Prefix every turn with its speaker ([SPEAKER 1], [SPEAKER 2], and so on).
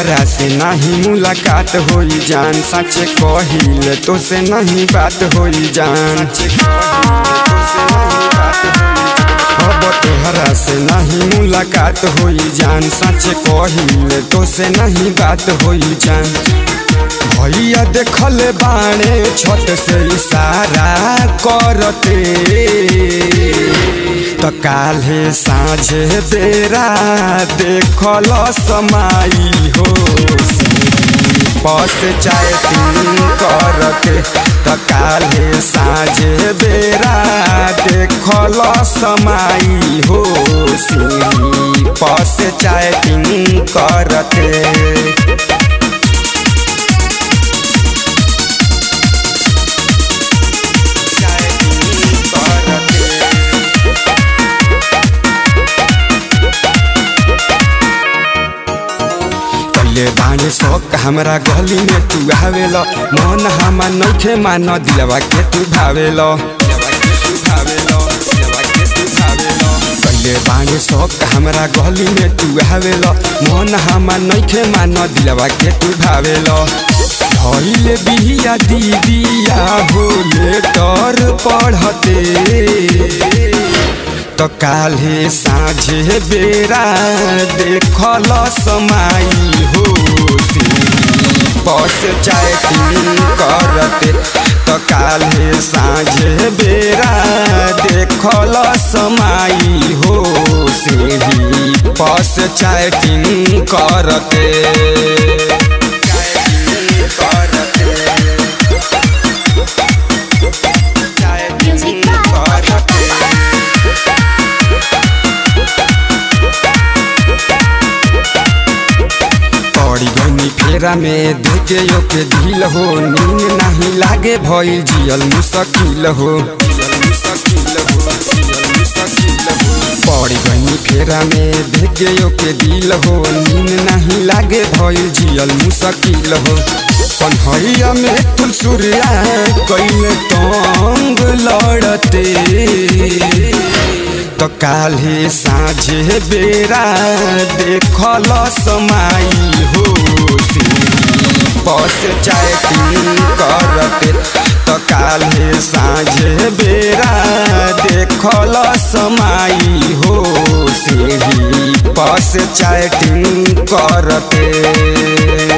[SPEAKER 1] तोहरा से नहीं मुलाकात होई जान। सच कहिल तो से नहीं बात होई जान। तोहरा से नहीं मुलाकात होई जान। सच कहिल तो से नहीं बात होई जान। भैया देखल बाणे छत से इशारा करते। त काल्हे साँझे बेरा देखल समाई हो। पस चाहे तीन करके त काल्हे साँझे बेरा देखल समाई हो। पस चाहे तीन करते ले बाने शौक हमरा गली में तू आवेल। मन हमार नइखे मान दिलवा के तू भावेल। कले बाने शौक हमरा गली में तू आवेल। मन हमार नइखे मान दिलवा के तू भावेल। भइले बिहिया दीदिया होले डर पढ़ते। तो काल्हे साँझे बेरा देख देखल समाई हो बस तीन करते तो काल्हे साँझे बेरा देखल समाई हो से बस तीन करते। गनी में देखे यो के दिल हो, नींद नहीं लागे, भइल जियल मुश्किल हो। पड़ी गनी फेरा में देखे यो के दिल हो, नींद नहीं लागे, भइल जियल मुश्किल हो। कन्हैया में तुलसुरिया कैले तंग लड़ते। तो काल्हे साँझे बेरा देखल समाई हो। बस तीन करते तो काल्हे साँझे बेरा देखल समाई हो से बस चाहे तीन करते।